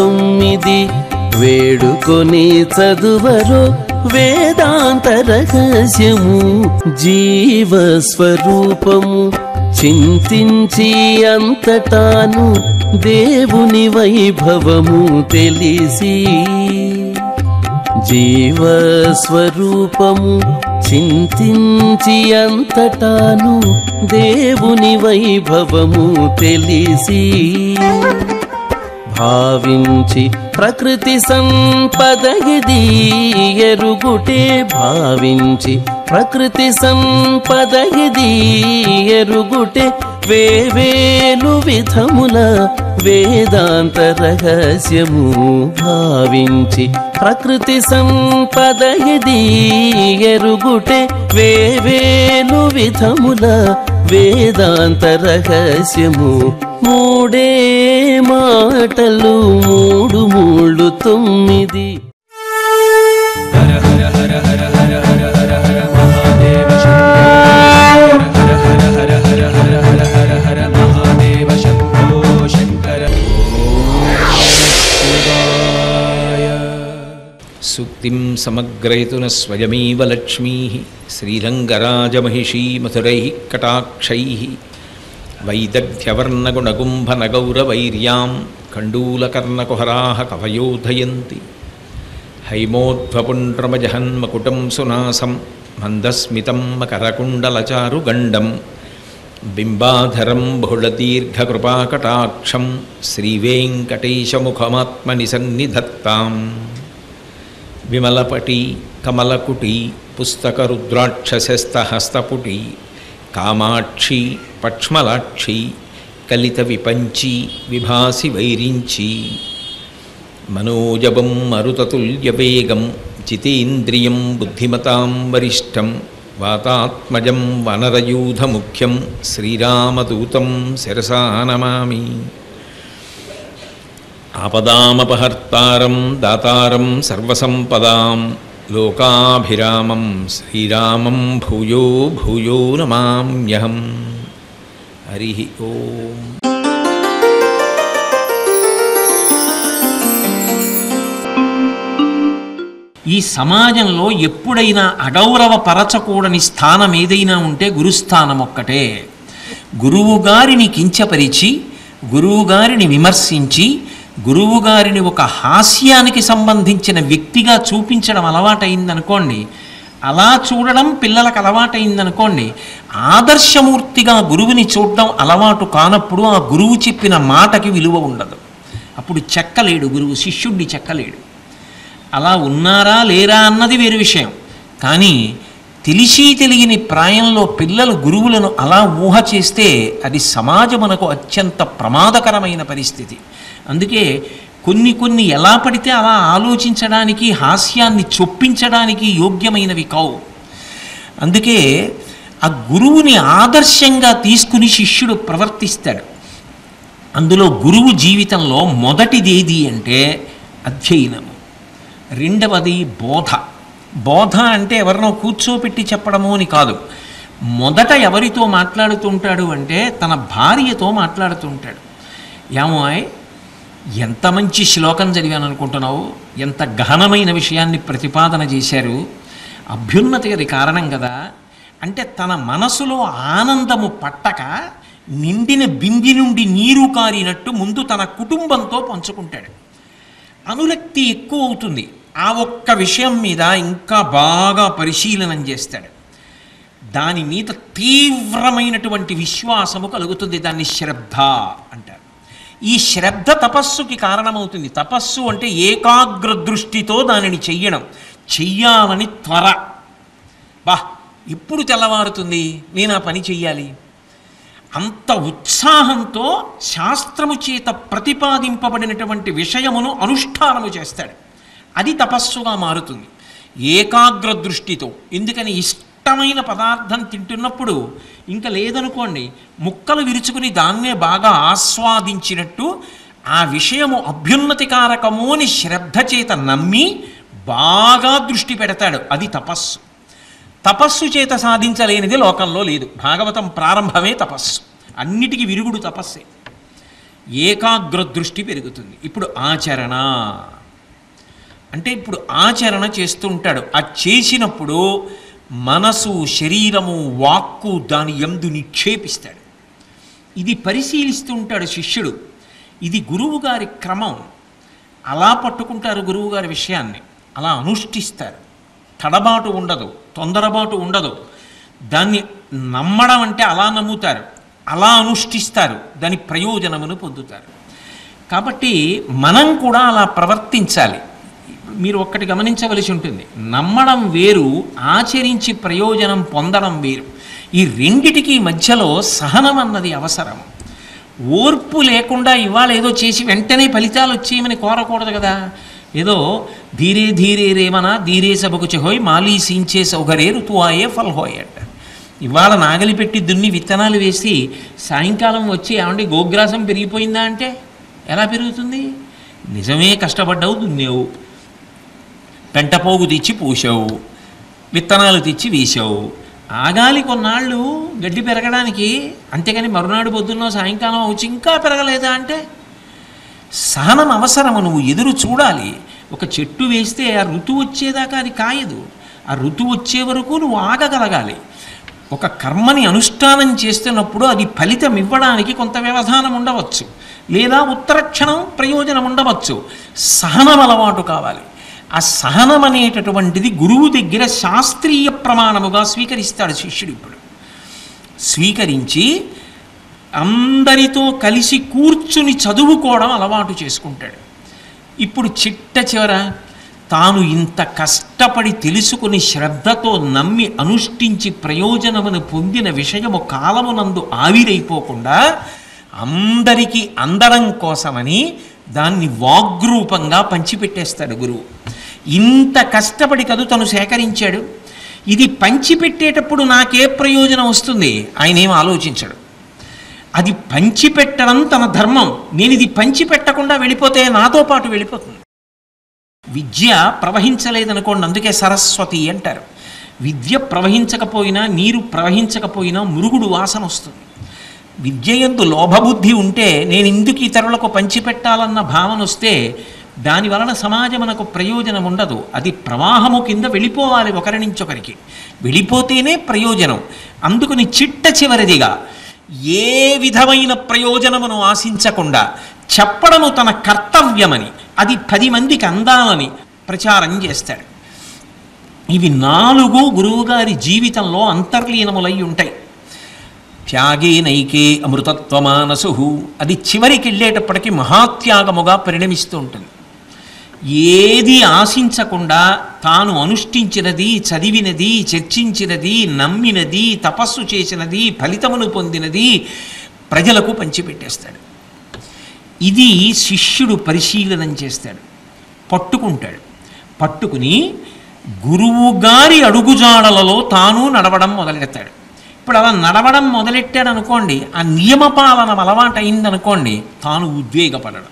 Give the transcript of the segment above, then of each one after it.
తొమ్మిది వేడుకొని చదువరు వేదాంత రహస్యము జీవస్వరూపము చింతించి అంతటాను దేవుని వైభవము తెలిసి. జీవస్వరూపము చింతించి అంతటాను దేవుని వైభవము తెలిసి. భావించి ప్రకృతి సంపద ఇది ఎరుగుటే భావించి ప్రకృతి సంపద ఇది ఎరుగుటే వేవేలు విధముల వేదాంత రహస్యము భావించి ప్రకృతి సంపద ఇది ఎరుగుటే వేవేలు విధముల వేదాంత రహస్యము. మూడే మాటలు మూడు మూడు తొమ్మిది. సమగ్రయతున స్వయమీవ లక్ష్మీ శ్రీరంగరాజమహిషీ మధురై కటాక్షై. వైదగ్ధ్యవర్ణగుణగుంభనగౌరవైర్యాం కండూలకర్ణకుహరాహ కవయోధయంతి. హైమోధ్వపుండ్రమజహన్మకుటం సునాసం మందస్మితం మకరకుండలచారుగండం. బింబాధరం బహుళదీర్ఘకృపాకటాక్షం శ్రీవేంకటేశముఖమాత్మని సన్నిధత్తాం విమలపటి కమలకుటి పుస్తకరుద్రాక్షసస్తహస్తపుటి కామాక్షి పక్ష్మలాక్షి కలిత విపంచి విభాసి వైరించి మనోజవం మరుతతుల్యవేగం జితేంద్రియం బుద్ధిమతాం వరిష్టం వాతాత్మజం వనరయూధముఖ్యం శ్రీరామదూతం శిరసా నమామి. ఆపదామపహర్తారం దాతారం సర్వసంపదాం లోకాభిరామం శ్రీరామం భూయో భూయో నమామ్యహం. హరి ఓం. ఈ సమాజంలో ఎప్పుడైనా అగౌరవపరచకూడని స్థానం ఏదైనా ఉంటే గురుస్థానం ఒక్కటే. గురువుగారిని కించపరిచి గురువుగారిని విమర్శించి గురువుగారిని ఒక హాస్యానికి సంబంధించిన వ్యక్తిగా చూపించడం అలవాటైందనుకోండి అలా చూడడం పిల్లలకు అలవాటైందనుకోండి ఆదర్శమూర్తిగా గురువుని చూడడం అలవాటు కానప్పుడు ఆ గురువు చెప్పిన మాటకి విలువ ఉండదు. అప్పుడు చెక్కలేడు గురువు శిష్యుడిని చెక్కలేడు. అలా ఉన్నారా లేరా అన్నది వేరు విషయం. కానీ తెలిసి తెలియని ప్రాయంలో పిల్లలు గురువులను అలా ఊహ చేస్తే అది సమాజమునకు అత్యంత ప్రమాదకరమైన పరిస్థితి. అందుకే కొన్ని కొన్ని ఎలా పడితే అలా ఆలోచించడానికి హాస్యాన్ని చొప్పించడానికి యోగ్యమైనవి కావు. అందుకే ఆ గురువుని ఆదర్శంగా తీసుకుని శిష్యుడు ప్రవర్తిస్తాడు. అందులో గురువు జీవితంలో మొదటిది ఏది అంటే అధ్యయనము. రెండవది బోధ. బోధ అంటే ఎవరినో కూర్చోపెట్టి చెప్పడము అని కాదు. మొదట ఎవరితో మాట్లాడుతుంటాడు అంటే తన భార్యతో మాట్లాడుతుంటాడు. ఏమో ఎంత మంచి శ్లోకం చదివాను అనుకుంటున్నావు ఎంత గహనమైన విషయాన్ని ప్రతిపాదన చేశారు? అభ్యున్నతి అది కారణం కదా. అంటే తన మనసులో ఆనందము పట్టక నిండిన బింది నుండి నీరు కారినట్టు ముందు తన కుటుంబంతో పంచుకుంటాడు. అనురక్తి ఎక్కువ అవుతుంది. ఆ ఒక్క విషయం మీద ఇంకా బాగా పరిశీలనం చేస్తాడు. దాని మీద తీవ్రమైనటువంటి విశ్వాసము కలుగుతుంది. దాన్ని శ్రద్ధ అంటారు. ఈ శ్రద్ధ తపస్సుకి కారణమవుతుంది. తపస్సు అంటే ఏకాగ్ర దృష్టితో దానిని చెయ్యడం. చెయ్యాలని త్వర. బా ఇప్పుడు తెల్లవారుతుంది? నేను ఆ పని చెయ్యాలి. అంత ఉత్సాహంతో శాస్త్రము చేత ప్రతిపాదింపబడినటువంటి విషయమును అనుష్ఠానము చేస్తాడు. అది తపస్సుగా మారుతుంది. ఏకాగ్ర దృష్టితో ఎందుకని ఇష్టమైన పదార్థం తింటున్నప్పుడు ఇంకా లేదనుకోండి ముక్కలు విరుచుకుని దాన్నే బాగా ఆస్వాదించినట్టు ఆ విషయము అభ్యున్నతికారకము అని శ్రద్ధ చేత నమ్మి బాగా దృష్టి పెడతాడు. అది తపస్సు. తపస్సు చేత సాధించలేనిది లోకంలో లేదు. భాగవతం ప్రారంభమే తపస్సు. అన్నిటికీ విరుగుడు తపస్సే. ఏకాగ్ర దృష్టి పెరుగుతుంది. ఇప్పుడు ఆచరణ. అంటే ఇప్పుడు ఆచరణ చేస్తూ ఉంటాడు. ఆ చేసినప్పుడు మనసు శరీరము వాక్కు దాని ఎందు నిక్షేపిస్తాడు. ఇది పరిశీలిస్తూ ఉంటాడు శిష్యుడు. ఇది గురువుగారి క్రమం. అలా పట్టుకుంటారు గురువుగారి విషయాన్ని. అలా అనుష్ఠిస్తారు. తడబాటు ఉండదు తొందరబాటు ఉండదు. దాన్ని నమ్మడం అంటే అలా నమ్ముతారు. అలా అనుష్ఠిస్తారు. దాని ప్రయోజనమును పొందుతారు. కాబట్టి మనం కూడా అలా ప్రవర్తించాలి. మీరు ఒక్కటి గమనించవలసి ఉంటుంది. నమ్మడం వేరు ఆచరించి ప్రయోజనం పొందడం వేరు. ఈ రెండిటికి మధ్యలో సహనం అన్నది అవసరం. ఓర్పు లేకుండా ఇవాళ ఏదో చేసి వెంటనే ఫలితాలు వచ్చేయమని కోరకూడదు కదా. ఏదో ధీరే ధీరే రేమనా ధీరే సభకు చెహోయ్ మాలీ సీంచే సౌకరే ఋతువాయే ఫల్హోయ్ అంట. ఇవాళ నాగలి పెట్టి దున్ని విత్తనాలు వేసి సాయంకాలం వచ్చి ఏమండి గోగ్రాసం పెరిగిపోయిందా అంటే ఎలా పెరుగుతుంది? నిజమే కష్టపడ్డావు దున్నేవు. పెంటపోగు తెచ్చి పూసావు విత్తనాలు తెచ్చి వేసావు ఆగాలి కొన్నాళ్ళు గడ్డి పెరగడానికి అంతేగాని మరునాడు పొద్దున్న సాయంకాలం వచ్చి ఇంకా పెరగలేదా అంటే? సహనం అవసరము నువ్వు ఎదురు చూడాలి. ఒక చెట్టు వేస్తే ఆ ఋతువు వచ్చేదాకా అది కాయదు. ఆ ఋతువు వచ్చే వరకు నువ్వు ఆగగలగాలి. ఒక కర్మని అనుష్ఠానం చేస్తున్నప్పుడు అది ఫలితం ఇవ్వడానికి కొంత వ్యవధానం ఉండవచ్చు. లేదా ఉత్తరక్షణం ప్రయోజనం ఉండవచ్చు. సహనం అలవాటు కావాలి. ఆ సహనం అనేటటువంటిది గురువు దగ్గర శాస్త్రీయ ప్రమాణముగా స్వీకరిస్తాడు శిష్యుడు ఇప్పుడు. స్వీకరించి అందరితో కలిసి కూర్చుని చదువుకోవడం అలవాటు చేసుకుంటాడు. ఇప్పుడు చిట్ట చివర తాను ఇంత కష్టపడి తెలుసుకుని శ్రద్ధతో నమ్మి అనుష్ఠించి ప్రయోజనమును పొందిన విషయము కాలమునందు ఆవిరైపోకుండా అందరికీ అందడం కోసమని దాన్ని వాగ్రూపంగా పంచిపెట్టేస్తాడు గురువు. ఇంత కష్టపడి కదూ తను సేకరించాడు. ఇది పంచిపెట్టేటప్పుడు నాకే ప్రయోజనం వస్తుంది. ఆయన ఏం ఆలోచించాడు. అది పంచిపెట్టడం తన ధర్మం. నేను ఇది పంచిపెట్టకుండా వెళ్ళిపోతే నాతో పాటు వెళ్ళిపోతుంది. విద్య ప్రవహించలేదనుకోండి అందుకే సరస్వతి అంటారు. విద్య ప్రవహించకపోయినా నీరు ప్రవహించకపోయినా మురుగుడు వాసన వస్తుంది. విద్యయందు లోభబుద్ధి ఉంటే నేను ఇందుకు ఇతరులకు పంచిపెట్టాలన్న భావన వస్తే దాని వలన సమాజమునకు ప్రయోజనం ఉండదు. అది ప్రవాహము కింద వెళ్ళిపోవాలి ఒకరి నుంచి ఒకరికి. వెళ్ళిపోతేనే ప్రయోజనం. అందుకని చిట్ట చివరిదిగా ఏ విధమైన ప్రయోజనమును ఆశించకుండా చెప్పడము తన కర్తవ్యమని అది పది మందికి అందాలని ప్రచారం చేస్తాడు. ఇవి నాలుగు గురువుగారి జీవితంలో అంతర్లీనములై ఉంటాయి. త్యాగే నైకే అమృతత్వమానసు. అది చివరికి వెళ్ళేటప్పటికి మహాత్యాగముగా పరిణమిస్తూ ఉంటుంది. ఏది ఆశించకుండా తాను అనుష్ఠించినది చదివినది చర్చించినది నమ్మినది తపస్సు చేసినది ఫలితమును పొందినది ప్రజలకు పంచిపెట్టేస్తాడు. ఇది శిష్యుడు పరిశీలనం చేస్తాడు. పట్టుకుంటాడు. పట్టుకుని గురువుగారి అడుగుజాడలలో తాను నడవడం మొదలెడతాడు. ఇప్పుడు అలా నడవడం మొదలెట్టాడు అనుకోండి ఆ నియమపాలన అలవాటైందనుకోండి తాను ఉద్వేగపడడం.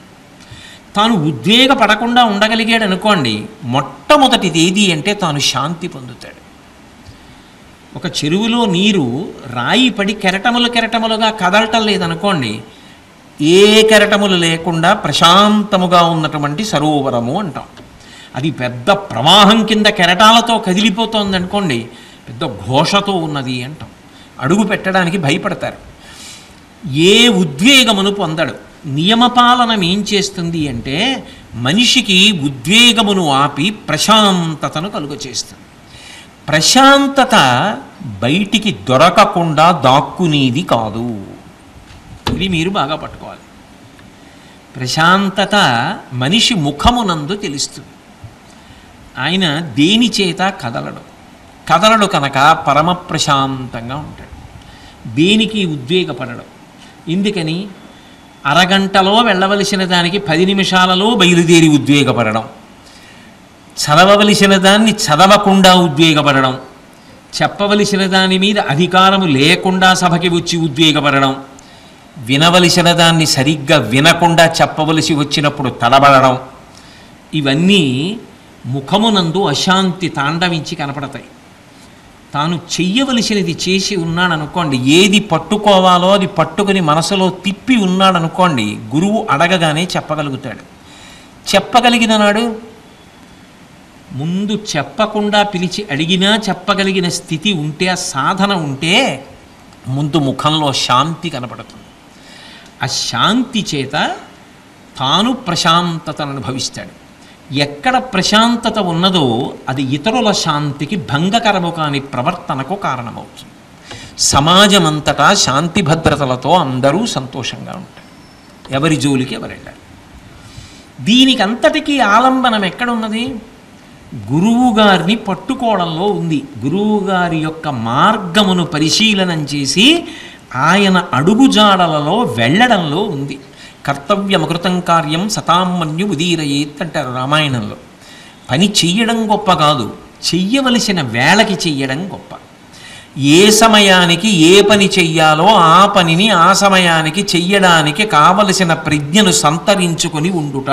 తాను ఉద్వేగపడకుండా ఉండగలిగాడు అనుకోండి మొట్టమొదటిది ఏది అంటే తాను శాంతి పొందుతాడు. ఒక చెరువులో నీరు రాయి పడి కెరటములు కెరటములుగా కదలటం లేదనుకోండి ఏ కెరటములు లేకుండా ప్రశాంతముగా ఉన్నటువంటి సరోవరము అంటాం. అది పెద్ద ప్రవాహం కింద కెరటాలతో కదిలిపోతోంది అనుకోండి పెద్ద ఘోషతో ఉన్నది అంటాం. అడుగు పెట్టడానికి భయపడతారు. ఏ ఉద్వేగమును పొందడు. నియమపాలనం ఏం చేస్తుంది అంటే మనిషికి ఉద్వేగమును ఆపి ప్రశాంతతను కలుగచేస్తుంది ప్రశాంతత బయటికి దొరకకుండా దాక్కునేది కాదు. ఇది మీరు బాగా పట్టుకోవాలి. ప్రశాంతత మనిషి ముఖమునందు తెలుస్తుంది. ఆయన దేని చేత కదలడు? కదలడు కనుక పరమ ప్రశాంతంగా ఉంటాడు. దేనికి ఉద్వేగపడడం. ఎందుకని అరగంటలో వెళ్ళవలసిన దానికి పది నిమిషాలలో బయలుదేరి ఉద్వేగపడడం. చదవవలసిన దాన్ని చదవకుండా ఉద్వేగపడడం. చెప్పవలసిన దాని మీద అధికారము లేకుండా సభకి వచ్చి ఉద్వేగపడడం. వినవలసిన దాన్ని సరిగ్గా వినకుండా చెప్పవలసి వచ్చినప్పుడు తడబడడం. ఇవన్నీ ముఖమునందు అశాంతి తాండవించి కనపడతాయి. తాను చెయ్యవలసినది చేసి ఉన్నాడనుకోండి ఏది పట్టుకోవాలో అది పట్టుకుని మనసులో తిప్పి ఉన్నాడనుకోండి గురువు అడగగానే చెప్పగలుగుతాడు. చెప్పగలిగిన నాడు ముందు చెప్పకుండా పిలిచి అడిగినా చెప్పగలిగిన స్థితి ఉంటే ఆ సాధన ఉంటే ముందు ముఖంలో శాంతి కనపడుతుంది. ఆ శాంతి చేత తాను ప్రశాంతతను అనుభవిస్తాడు. ఎక్కడ ప్రశాంతత ఉన్నదో అది ఇతరుల శాంతికి భంగకరము కాని ప్రవర్తనకు కారణమవుతుంది. సమాజమంతటా శాంతి భద్రతలతో అందరూ సంతోషంగా ఉంటారు. ఎవరి జోలికి ఎవరెళ్ళారు దీనికి అంతటికీ ఆలంబనం ఎక్కడున్నది? గురువు గారిని పట్టుకోవడంలో ఉంది. గురువు గారి యొక్క మార్గమును పరిశీలనం చేసి ఆయన అడుగుజాడలలో వెళ్ళడంలో ఉంది. కర్తవ్యమకృతం కార్యం సతామన్యు ఉదీరయేత్ అంటారు రామాయణంలో. పని చెయ్యడం గొప్ప కాదు చెయ్యవలసిన వేళకి చెయ్యడం గొప్ప. ఏ సమయానికి ఏ పని చెయ్యాలో ఆ పనిని ఆ సమయానికి చెయ్యడానికి కావలసిన ప్రజ్ఞను సంతరించుకొని ఉండుట.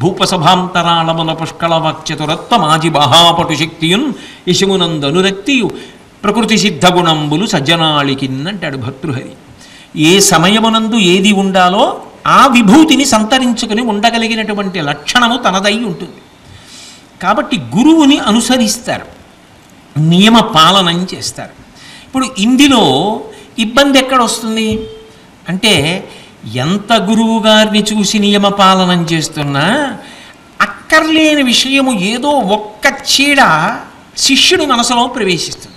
భూపసభాంతరాళముల పుష్కళ వాక్చతురత్వ మాజి మహాపటు శక్తియున్ యశమునందనురక్తియు ప్రకృతి సిద్ధ గుణంబులు సజ్జనాళికిన్నంటాడు భర్తృహరి ఏ సమయమునందు ఏది ఉండాలో ఆ విభూతిని సంతరించుకుని ఉండగలిగినటువంటి లక్షణము తనదై ఉంటుంది. కాబట్టి గురువుని అనుసరిస్తారు. నియమ పాలనం చేస్తారు. ఇప్పుడు ఇందులో ఇబ్బంది ఎక్కడ వస్తుంది అంటే ఎంత గురువు గారిని చూసి నియమ పాలనం చేస్తున్నా అక్కర్లేని విషయము ఏదో ఒక్క చీడ శిష్యుడి మనసులో ప్రవేశిస్తుంది.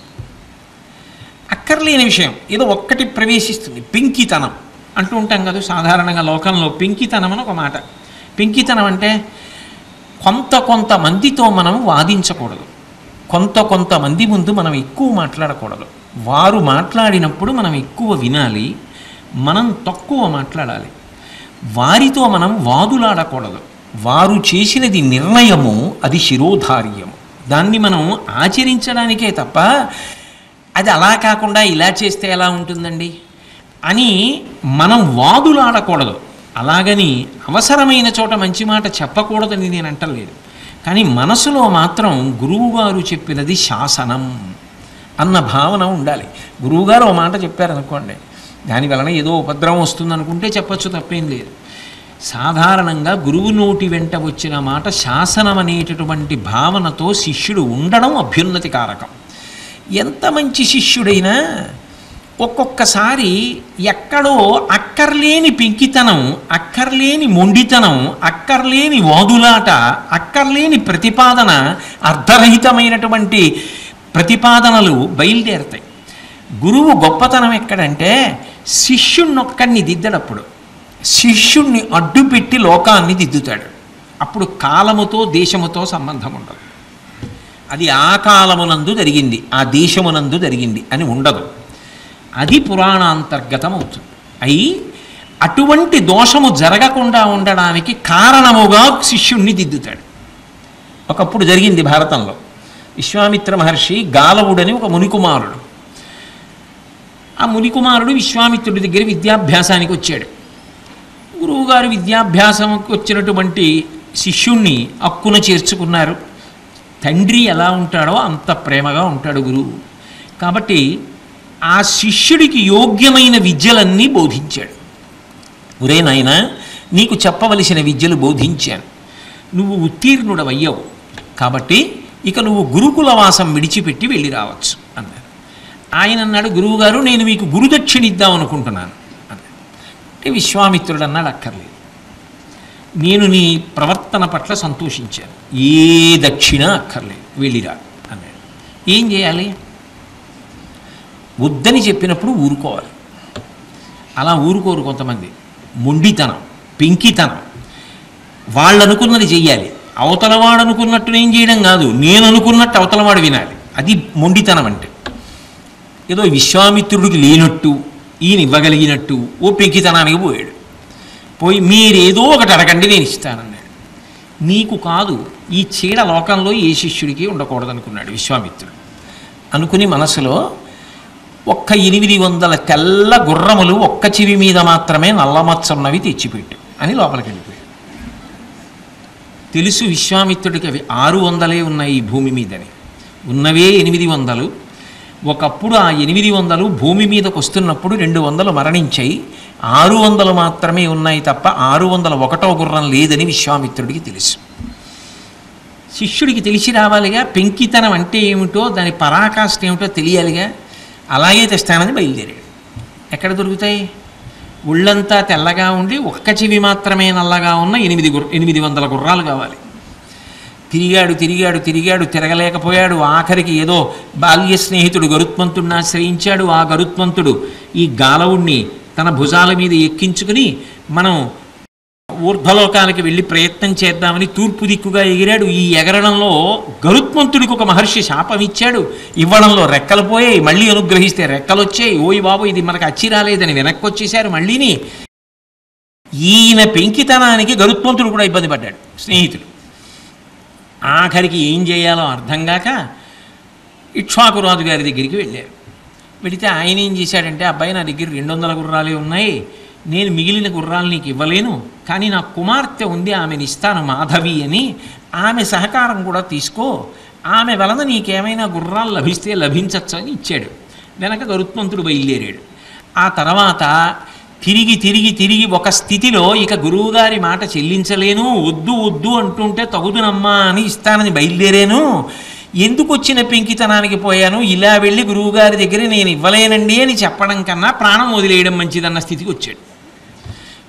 అక్కర్లేని విషయం ఏదో ఒక్కటి ప్రవేశిస్తుంది. పింకితనం. అంటూ ఉంటాం కదా సాధారణంగా లోకంలో పెంకితనం అని ఒక మాట. పెంకితనం అంటే కొంత కొంతమందితో మనం వాదించకూడదు. కొంత కొంతమంది ముందు మనం ఎక్కువ మాట్లాడకూడదు. వారు మాట్లాడినప్పుడు మనం ఎక్కువ వినాలి మనం తక్కువ మాట్లాడాలి. వారితో మనం వాదులాడకూడదు. వారు చేసినది నిర్ణయము అది శిరోధార్యము. దాన్ని మనం ఆచరించడానికే తప్ప అది అలా కాకుండా ఇలా చేస్తే ఎలా ఉంటుందండి? అని మనం వాదులాడకూడదు. అలాగని అవసరమైన చోట మంచి మాట చెప్పకూడదని నేను అంటలేదు. కానీ మనసులో మాత్రం గురువుగారు చెప్పినది శాసనం అన్న భావన ఉండాలి. గురువుగారు ఓ మాట చెప్పారనుకోండి. దాని వలన ఏదో ఉపద్రవం వస్తుందనుకుంటే చెప్పచ్చు తప్పేం లేదు. సాధారణంగా గురువు నోటి వెంట వచ్చిన మాట శాసనం అనేటటువంటి భావనతో శిష్యుడు ఉండడం అభ్యున్నతి కారకం. ఎంత మంచి శిష్యుడైనా ఒక్కొక్కసారి ఎక్కడో అక్కర్లేని పెంకితనం అక్కర్లేని మొండితనం అక్కర్లేని వాదులాట అక్కర్లేని ప్రతిపాదన అర్ధరహితమైనటువంటి ప్రతిపాదనలు బయలుదేరతాయి. గురువు గొప్పతనం ఎక్కడంటే శిష్యుణ్ణొక్కడిని దిద్దడప్పుడు శిష్యుణ్ణి అడ్డుపెట్టి లోకాన్ని దిద్దుతాడు. అప్పుడు కాలముతో దేశముతో సంబంధం ఉండదు అది ఆ కాలమునందు జరిగింది ఆ దేశమునందు జరిగింది అని ఉండదు. అది పురాణాంతర్గతం అవుతుంది అయి అటువంటి దోషము జరగకుండా ఉండడానికి కారణముగా శిష్యుణ్ణి దిద్దుతాడు. ఒకప్పుడు జరిగింది భారతంలో. విశ్వామిత్ర మహర్షి గాలవుడని ఒక మునికుమారుడు. ఆ మునికుమారుడు విశ్వామిత్రుడి దగ్గర విద్యాభ్యాసానికి వచ్చాడు. గురువుగారు విద్యాభ్యాసంకి వచ్చినటువంటి శిష్యుణ్ణి అక్కున చేర్చుకున్నారు. తండ్రి ఎలా ఉంటాడో అంత ప్రేమగా ఉంటాడు గురువు. కాబట్టి ఆ శిష్యుడికి యోగ్యమైన విద్యలన్నీ బోధించాడు. ఒరే నాయన నీకు చెప్పవలసిన విద్యలు బోధించాను. నువ్వు ఉత్తీర్ణుడవయ్యావు. కాబట్టి ఇక నువ్వు గురుకుల వాసం విడిచిపెట్టి వెళ్ళి రావచ్చు అన్నారు ఆయన అన్నాడు గురువుగారు నేను మీకు గురుదక్షిణ ఇద్దాం అనుకుంటున్నాను అంటే విశ్వామిత్రుడు అన్నాడు అక్కర్లేదు. నేను నీ ప్రవర్తన పట్ల సంతోషించాను. ఏ దక్షిణ అక్కర్లేదు. వెళ్ళిరా అన్నాడు. ఏం చేయాలి? వద్దని చెప్పినప్పుడు ఊరుకోవాలి. అలా ఊరుకోరు కొంతమంది. మొండితనం పెంకితనం. వాళ్ళు అనుకున్నది చెయ్యాలి. అవతలవాడు అనుకున్నట్టు నేను చేయడం కాదు. నేను అనుకున్నట్టు అవతలవాడు వినాలి. అది మొండితనం అంటే. ఏదో విశ్వామిత్రుడికి లేనట్టు ఈయన ఇవ్వగలిగినట్టు ఓ పెంకితనానికి పోయాడు. పోయి మీరేదో ఒకటి అడగండి నేను ఇస్తానన్నాడు. నీకు కాదు ఈ చీడ లోకంలో ఏ శిష్యుడికి ఉండకూడదనుకున్నాడు విశ్వామిత్రుడు. అనుకుని మనసులో ఒక్క ఎనిమిది వందల తెల్ల గుర్రములు ఒక్క చెవి మీద మాత్రమే నల్లమచ్చన్నవి తెచ్చిపెట్టు అని లోపలికి వెళ్ళిపోయాడు. తెలుసు విశ్వామిత్రుడికి అవి ఆరు వందలే ఉన్నాయి ఈ భూమి మీదని. ఉన్నవే ఎనిమిది వందలు. ఒకప్పుడు ఆ ఎనిమిది వందలు భూమి మీదకు వస్తున్నప్పుడు రెండు వందలు మరణించాయి. ఆరు వందలు మాత్రమే ఉన్నాయి తప్ప ఆరు వందల ఒకటో గుర్రం లేదని విశ్వామిత్రుడికి తెలుసు. శిష్యుడికి తెలిసి రావాలిగా పెంకితనం అంటే ఏమిటో దాని పరాకాష్ట ఏమిటో తెలియాలిగా? అలాగే తెస్తానని బయలుదేరాడు. ఎక్కడ దొరుకుతాయి? ఒళ్ళంతా తెల్లగా ఉండి ఒక్క చెవి మాత్రమే నల్లగా ఉన్న ఎనిమిది గుర్ర ఎనిమిది వందల గుర్రాలు కావాలి. తిరిగాడు తిరిగాడు తిరిగాడు తిరగలేకపోయాడు. ఆఖరికి ఏదో బాల్య స్నేహితుడు గరుత్మంతుడిని ఆశ్రయించాడు. ఆ గరుత్మంతుడు ఈ గాలవుణ్ణి తన భుజాల మీద ఎక్కించుకుని మనం ఊర్ధ్వలోకానికి వెళ్ళి ప్రయత్నం చేద్దామని తూర్పు దిక్కుగా ఎగిరాడు. ఈ ఎగరడంలో గరుత్మంతుడికి ఒక మహర్షి శాపం ఇచ్చాడు. ఇవ్వడంలో రెక్కలు పోయాయి. మళ్ళీ అనుగ్రహిస్తే రెక్కలు వచ్చాయి. ఓయ్ బాబు ఇది మనకు అచ్చి రాలేదని వెనక్కి వచ్చేసారు మళ్ళీని. ఈయన పెంకితనానికి గరుత్మంతుడు కూడా ఇబ్బంది పడ్డాడు స్నేహితుడు. ఆఖరికి ఏం చేయాలో అర్థం కాక ఇక్ష్వాకురాజు గారి దగ్గరికి వెళ్ళారు. వెళితే ఆయన ఏం చేశాడంటే అబ్బాయి నా దగ్గర రెండు వందల గుర్రాలే ఉన్నాయి. నేను మిగిలిన గుర్రాలు నీకు ఇవ్వలేను కానీ నా కుమార్తె ఉంది ఆమెని ఇస్తాను మాధవి అని ఆమె సహకారం కూడా తీసుకో. ఆమె వలన నీకేమైనా గుర్రాలు లభిస్తే లభించవచ్చు అని ఇచ్చాడు. వెనక గరుత్మంతుడు బయలుదేరాడు. ఆ తర్వాత తిరిగి తిరిగి తిరిగి ఒక స్థితిలో ఇక గురువుగారి మాట చెల్లించలేను వద్దు వద్దు అంటుంటే తగుదునమ్మా అని ఇస్తానని బయలుదేరాను. ఎందుకు వచ్చిన పెంకితనానికి పోయాను? ఇలా వెళ్ళి గురువుగారి దగ్గర నేను ఇవ్వలేనండి అని చెప్పడం కన్నా ప్రాణం వదిలేయడం మంచిదన్న స్థితికి వచ్చాడు.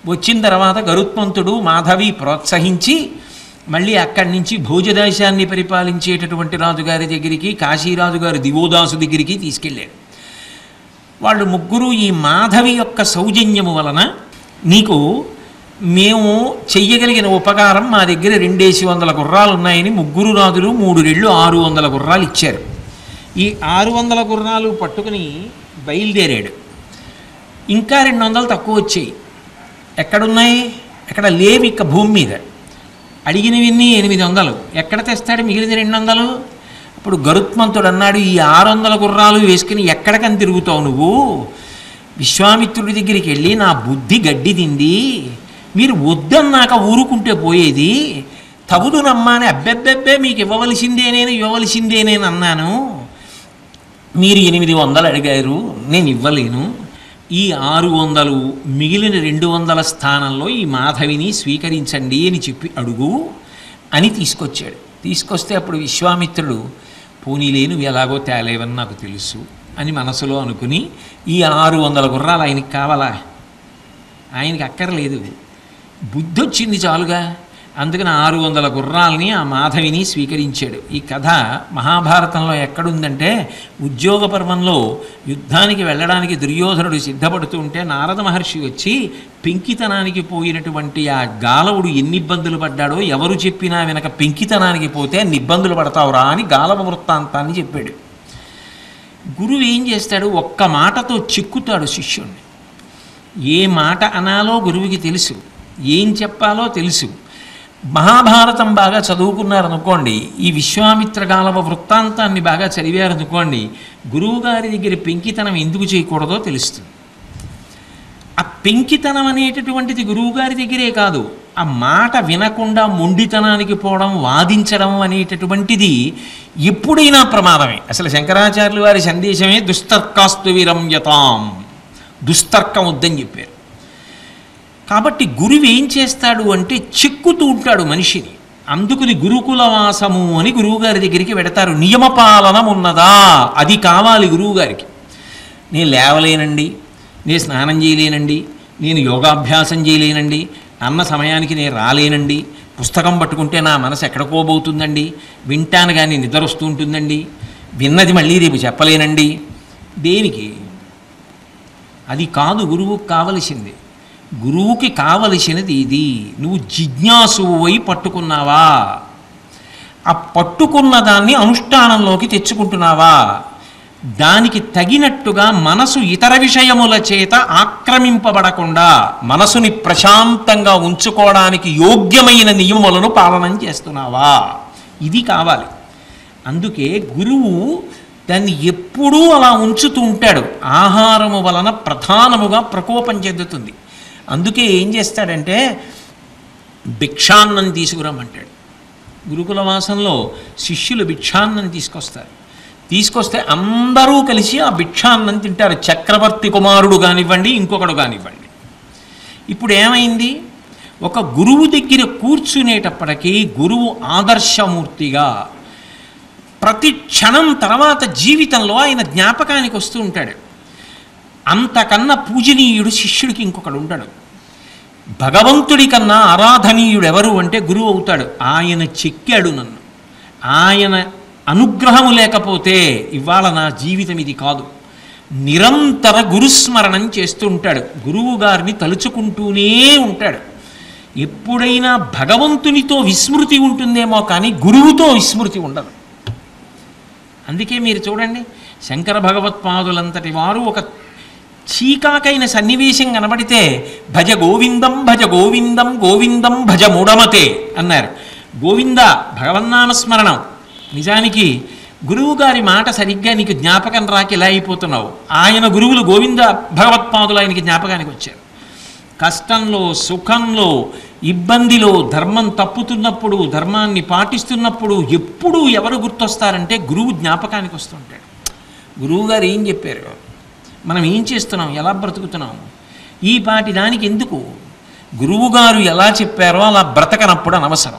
వచ్చిన తర్వాత గరుత్మంతుడు మాధవి ప్రోత్సహించి మళ్ళీ అక్కడి నుంచి భోజదేశాన్ని పరిపాలించేటటువంటి రాజుగారి దగ్గరికి కాశీరాజు గారు దివోదాసు దగ్గరికి తీసుకెళ్ళాడు. వాళ్ళు ముగ్గురు ఈ మాధవి యొక్క సౌజన్యము వలన నీకు మేము చెయ్యగలిగిన ఉపకారం మా దగ్గర రెండేసి వందల గుర్రాలు ఉన్నాయని ముగ్గురు రాజులు మూడు రెళ్ళు ఆరు వందల గుర్రాలు ఇచ్చారు. ఈ ఆరు వందల గుర్రాలు పట్టుకుని బయలుదేరాడు. ఇంకా రెండు వందలు తక్కువ వచ్చాయి. ఎక్కడున్నాయి? ఎక్కడ లేవి ఇక భూమి మీద. అడిగినవిన్నీ ఎనిమిది వందలు. ఎక్కడ తెస్తాడు మిగిలిన రెండు వందలు? అప్పుడు గరుత్మంతుడు అన్నాడు ఈ ఆరు వందల గుర్రాలు వేసుకుని ఎక్కడికని తిరుగుతావు నువ్వు? విశ్వామిత్రుడి దగ్గరికి వెళ్ళి నా బుద్ధి గడ్డి తింది. మీరు వద్దన్నాక ఊరుకుంటే పోయేది. తగుదునమ్మా అని అబ్బెబ్బెబ్బే మీకు ఇవ్వవలసిందేనే ఇవ్వవలసిందే నేను అన్నాను. మీరు ఎనిమిది వందలు అడిగారు నేను ఇవ్వలేను. ఈ ఆరు వందలు మిగిలిన రెండు వందల స్థానంలో ఈ మాధవిని స్వీకరించండి అని చెప్పి అడుగు అని తీసుకొచ్చాడు. తీసుకొస్తే అప్పుడు విశ్వామిత్రుడు పోనీలేను ఎలాగో తేలేవని నాకు తెలుసు అని మనసులో అనుకుని ఈ ఆరు వందల గుర్రాలు ఆయనకి కావాలా? ఆయనకి అక్కర్లేదు. బుద్ధి వచ్చింది చాలుగా. అందుకని ఆరు వందల గుర్రాల్ని ఆ మాధవిని స్వీకరించాడు. ఈ కథ మహాభారతంలో ఎక్కడుందంటే ఉద్యోగ పర్వంలో యుద్ధానికి వెళ్ళడానికి దుర్యోధనుడు సిద్ధపడుతూ ఉంటే నారద మహర్షి వచ్చి పెంకితనానికి పోయినటువంటి ఆ గాలవుడు ఎన్ని ఇబ్బందులు పడ్డాడో ఎవరు చెప్పినా వెనక పెంకితనానికి పోతే అన్ని ఇబ్బందులు పడతావురా అని గాలవ వృత్తాంతాన్ని చెప్పాడు. గురువు ఏం చేస్తాడు? ఒక్క మాటతో చిక్కుతాడు శిష్యుణ్ణి. ఏ మాట అనాలో గురువుకి తెలుసు. ఏం చెప్పాలో తెలుసు. మహాభారతం బాగా చదువుకున్నారనుకోండి ఈ విశ్వామిత్ర గాలవ వృత్తాంతాన్ని బాగా చదివారనుకోండి గురువుగారి దగ్గర పెంకితనం ఎందుకు చేయకూడదో తెలుస్తుంది. ఆ పెంకితనం అనేటటువంటిది గురువుగారి దగ్గరే కాదు ఆ మాట వినకుండా మొండితనానికి పోవడం వాదించడం అనేటటువంటిది ఎప్పుడైనా ప్రమాదమే. అసలు శంకరాచార్యులు వారి సందేశమే దుస్తర్కాస్తు విరమ్యతాం. దుస్తర్కం వద్దని చెప్పారు. కాబట్టి గురువు ఏం చేస్తాడు అంటే చిక్కుతూ ఉంటాడు మనిషిని. అందుకుని గురుకులవాసము అని గురువుగారి దగ్గరికి పెడతారు. నియమపాలనం ఉన్నదా? అది కావాలి గురువుగారికి. నేను లేవలేనండి నేను స్నానం చేయలేనండి నేను యోగాభ్యాసం చేయలేనండి అన్న సమయానికి నేను రాలేనండి పుస్తకం పట్టుకుంటే నా మనసు ఎక్కడికోబోతుందండి వింటాను కానీ నిద్ర వస్తూ ఉంటుందండి విన్నది మళ్ళీ రేపు చెప్పలేనండి. దేనికి? అది కాదు గురువుకు కావలసింది. గురువుకి కావలసినది ఇది. నువ్వు జిజ్ఞాసు అయి పట్టుకున్నావా? ఆ పట్టుకున్న దాన్ని అనుష్ఠానంలోకి తెచ్చుకుంటున్నావా? దానికి తగినట్టుగా మనసు ఇతర విషయముల చేత ఆక్రమింపబడకుండా మనసుని ప్రశాంతంగా ఉంచుకోవడానికి యోగ్యమైన నియమములను పాలనం చేస్తున్నావా? ఇది కావాలి. అందుకే గురువు దాన్ని ఎప్పుడూ అలా ఉంచుతూ ఉంటాడు. ఆహారము వలన ప్రధానముగా ప్రకోపం చెందుతుంది. అందుకే ఏం చేస్తాడంటే భిక్షాన్నం తీసుకురమ్మంటాడు. గురుకుల వాసంలో శిష్యులు భిక్షాన్నం తీసుకొస్తారు. తీసుకొస్తే అందరూ కలిసి ఆ భిక్షాన్నం తింటారు. చక్రవర్తి కుమారుడు కానివ్వండి ఇంకొకడు కానివ్వండి. ఇప్పుడు ఏమైంది? ఒక గురువు దగ్గర కూర్చునేటప్పటికీ గురువు ఆదర్శమూర్తిగా ప్రతి క్షణం తర్వాత జీవితంలో ఆయన జ్ఞాపకానికి వస్తూ ఉంటాడు. అంతకన్నా పూజనీయుడు శిష్యుడికి ఇంకొకడు ఉంటాడు భగవంతుడి కన్నా ఆరాధనీయుడు ఎవరు అంటే గురువు అవుతాడు. ఆయన చెక్కాడు నన్ను. ఆయన అనుగ్రహము లేకపోతే ఇవాళ నా జీవితం ఇది కాదు. నిరంతర గురుస్మరణం చేస్తూ ఉంటాడు. గురువు గారిని తలుచుకుంటూనే ఉంటాడు. ఎప్పుడైనా భగవంతునితో విస్మృతి ఉంటుందేమో కానీ గురువుతో విస్మృతి ఉండదు. అందుకే మీరు చూడండి శంకర భగవత్పాదులంతటి వారు ఒక చీకాకైన సన్నివేశం కనబడితే భజ గోవిందం భజ గోవిందం గోవిందం భజ మూఢమతే అన్నారు. గోవింద భగవన్నామస్మరణం. నిజానికి గురువు గారి మాట సరిగ్గా నీకు జ్ఞాపకం రాకి ఇలా అయిపోతున్నావు? ఆయన గురువులు గోవింద భగవత్పాదులు ఆయనకి జ్ఞాపకానికి వచ్చారు. కష్టంలో సుఖంలో ఇబ్బందిలో ధర్మం తప్పుతున్నప్పుడు ధర్మాన్ని పాటిస్తున్నప్పుడు ఎప్పుడూ ఎవరు గుర్తొస్తారంటే గురువు జ్ఞాపకానికి వస్తుంటాడు. గురువు గారు ఏం చెప్పారు? మనం ఏం చేస్తున్నాం? ఎలా బ్రతుకుతున్నాం? ఈ పాటి దానికి ఎందుకు? గురువుగారు ఎలా చెప్పారో అలా బ్రతకనప్పుడు అనవసరం.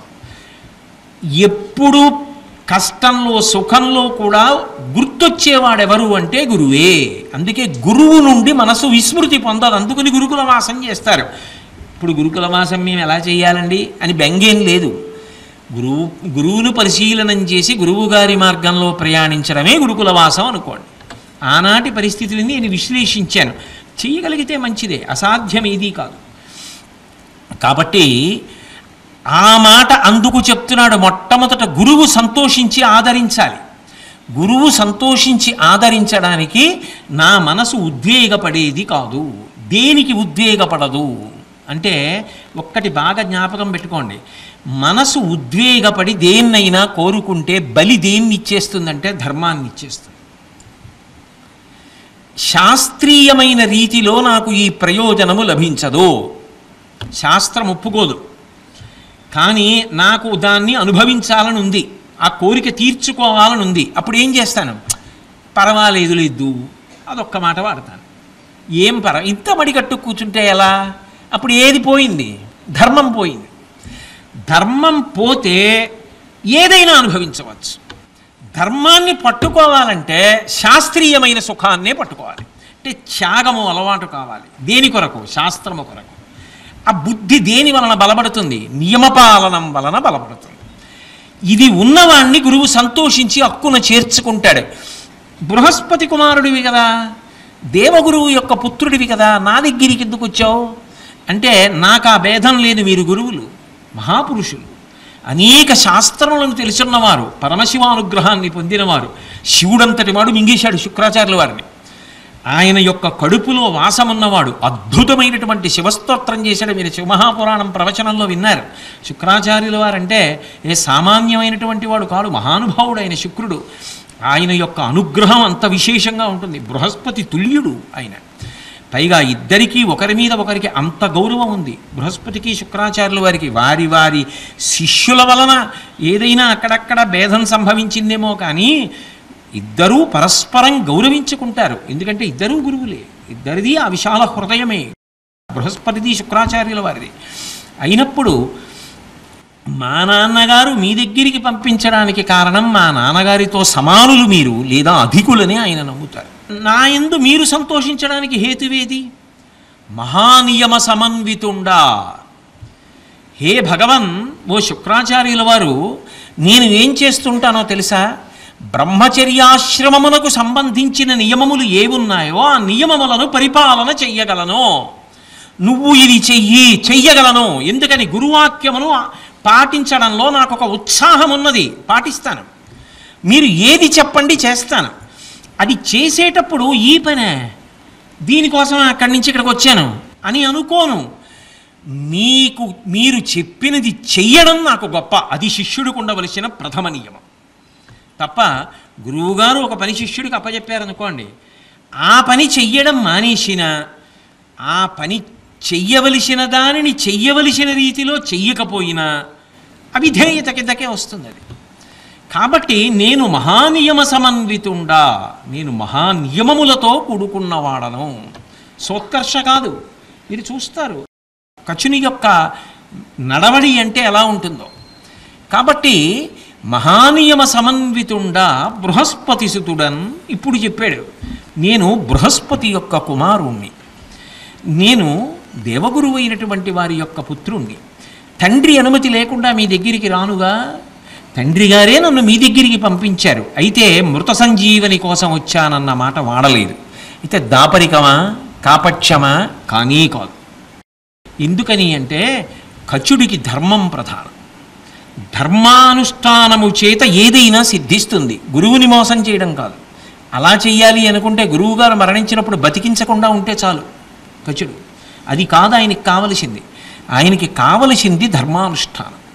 ఎప్పుడు కష్టంలో సుఖంలో కూడా గుర్తొచ్చేవాడెవరు అంటే గురువే. అందుకే గురువు నుండి మనసు విస్మృతి పొందదు అందుకని గురుకుల వాసం చేస్తారు. ఇప్పుడు గురుకుల వాసం మేము ఎలా చేయాలండి? అని బెంగేం లేదు. గురువు గురువును పరిశీలనం చేసి గురువుగారి మార్గంలో ప్రయాణించడమే గురుకుల వాసం అనుకోండి. ఆనాటి పరిస్థితులని నేను విశ్లేషించాను. చేయగలిగితే మంచిదే అసాధ్యం ఏదీ కాదు. కాబట్టి ఆ మాట అందుకు చెప్తున్నాడు మొట్టమొదట గురువు సంతోషించి ఆదరించాలి. గురువు సంతోషించి ఆదరించడానికి నా మనసు ఉద్వేగపడేది కాదు. దేనికి ఉద్వేగపడదు? అంటే ఒక్కటి బాగా జ్ఞాపకం పెట్టుకోండి. మనసు ఉద్వేగపడి దేన్నైనా కోరుకుంటే బలి దేన్ని ఇచ్చేస్తుందంటే ధర్మాన్ని ఇచ్చేస్తుంది శాస్త్రీయమైన రీతిలో నాకు ఈ ప్రయోజనము లభించదు. శాస్త్రం ఒప్పుకోదు. కానీ నాకు దాన్ని అనుభవించాలని ఉంది ఆ కోరిక తీర్చుకోవాలని ఉంది అప్పుడు ఏం చేస్తాను? పర్వాలేదు లేదు అదొక్క మాట వాడతాను. ఏం పర ఇంత మడిగట్టు కూర్చుంటే ఎలా? అప్పుడు ఏది పోయింది? ధర్మం పోయింది. ధర్మం పోతే ఏదైనా అనుభవించవచ్చు. ధర్మాన్ని పట్టుకోవాలంటే శాస్త్రీయమైన సుఖాన్నే పట్టుకోవాలి. అంటే త్యాగము అలవాటు కావాలి. దేని కొరకు? శాస్త్రము కొరకు. ఆ బుద్ధి దేని వలన బలపడుతుంది? నియమపాలనం వలన బలపడుతుంది. ఇది ఉన్నవాణ్ణి గురువు సంతోషించి హక్కున చేర్చుకుంటాడు. బృహస్పతి కుమారుడివి కదా. దేవగురువు యొక్క పుత్రుడివి కదా. నా దగ్గరికి ఎందుకు వచ్చావు? అంటే నాకు ఆ భేదం లేదు మీరు గురువులు. మహాపురుషులు. అనేక శాస్త్రములను తెలుసున్నవారు పరమశివానుగ్రహాన్ని పొందినవారు. శివుడంతటి వాడు మింగేశాడు శుక్రాచార్యుల వారిని. ఆయన యొక్క కడుపులో వాసమున్నవాడు అద్భుతమైనటువంటి శివస్తోత్రం చేశాడు. మీరు శివమహాపురాణం ప్రవచనంలో విన్నారు. శుక్రాచార్యుల వారంటే ఏ సామాన్యమైనటువంటి వాడు కాడు మహానుభావుడు ఆయన శుక్రుడు. ఆయన యొక్క అనుగ్రహం అంత విశేషంగా ఉంటుంది. బృహస్పతి తుల్యుడు ఆయన. పైగా ఇద్దరికీ ఒకరి మీద ఒకరికి అంత గౌరవం ఉంది. బృహస్పతికి శుక్రాచార్యుల వారికి వారి వారి శిష్యుల వలన ఏదైనా అక్కడక్కడ భేదం సంభవించిందేమో కానీ ఇద్దరూ పరస్పరం గౌరవించుకుంటారు. ఎందుకంటే ఇద్దరూ గురువులే. ఇద్దరిది ఆ విశాల హృదయమే. బృహస్పతిది శుక్రాచార్యుల వారిది. అయినప్పుడు మా నాన్నగారు మీ దగ్గరికి పంపించడానికి కారణం మా నాన్నగారితో సమానులు మీరు లేదా అధికులని ఆయన నమ్ముతారు. నా ఎందు మీరు సంతోషించడానికి హేతువేది? మహానియమ సమన్వితుండా. హే భగవన్ ఓ శుక్రాచార్యుల వారు నేను ఏం చేస్తుంటానో తెలుసా? బ్రహ్మచర్యాశ్రమమునకు సంబంధించిన నియమములు ఏవున్నాయో ఆ నియమములను పరిపాలన చెయ్యగలను. నువ్వు ఇది చెయ్యి చెయ్యగలను. ఎందుకని గురువాక్యమును పాటించడంలో నాకు ఒక ఉత్సాహం ఉన్నది పాటిస్తాను. మీరు ఏది చెప్పండి చేస్తాను. అది చేసేటప్పుడు ఈ పనే. దీనికోసం అక్కడి నుంచి ఇక్కడికి వచ్చాను అని అనుకోను. మీకు మీరు చెప్పినది చెయ్యడం నాకు గొప్ప. అది శిష్యుడికి ఉండవలసిన ప్రథమ నియమం. తప్ప గురువుగారు ఒక పని శిష్యుడికి అప్పచెప్పారనుకోండి ఆ పని చెయ్యడం మానేసిన ఆ పని చెయ్యవలసిన దానిని చెయ్యవలసిన రీతిలో చెయ్యకపోయినా అవిధేయత కిందకే వస్తుంది అది కాబట్టి నేను మహానియమ సమన్వితుండా నేను మహానియమములతో కూడుకున్నవాడను. సోత్కర్ష కాదు. మీరు చూస్తారు కచుని యొక్క నడవడి అంటే ఎలా ఉంటుందో. కాబట్టి మహానియమ సమన్వితుండా బృహస్పతి సుతుడన్ ఇప్పుడు చెప్పాడు నేను బృహస్పతి యొక్క కుమారుణ్ణి. నేను దేవగురువు అయినటువంటి వారి యొక్క పుత్రుణ్ణి. తండ్రి అనుమతి లేకుండా మీ దగ్గరికి రానుగా తండ్రి గారే నన్ను మీ దగ్గరికి పంపించారు. అయితే మృత సంజీవని కోసం వచ్చానన్న మాట వాడలేదు. అయితే దాపరికమా కాపక్షమా కానీ కాదు. ఎందుకని అంటే కచుడికి ధర్మం ప్రధానం. ధర్మానుష్ఠానము చేత ఏదైనా సిద్ధిస్తుంది. గురువుని మోసం చేయడం కాదు. అలా చెయ్యాలి అనుకుంటే గురువుగారు మరణించినప్పుడు బతికించకుండా ఉంటే చాలు కచుడు అది కాదు ఆయనకి కావలసింది. ఆయనకి కావలసింది ధర్మానుష్ఠానం.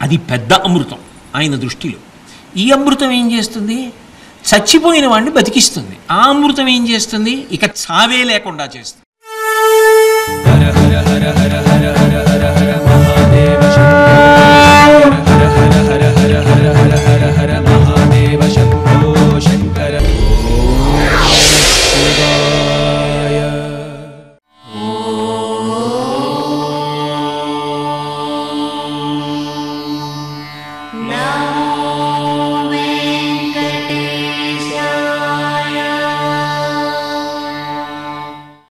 అది పెద్ద అమృతం ఆయన దృష్టిలో. ఈ అమృతం ఏం చేస్తుంది? చచ్చిపోయిన వాడిని బతికిస్తుంది. ఆ అమృతం ఏం చేస్తుంది? ఇక చావే లేకుండా చేస్తుంది. హర హర హర హర హర హర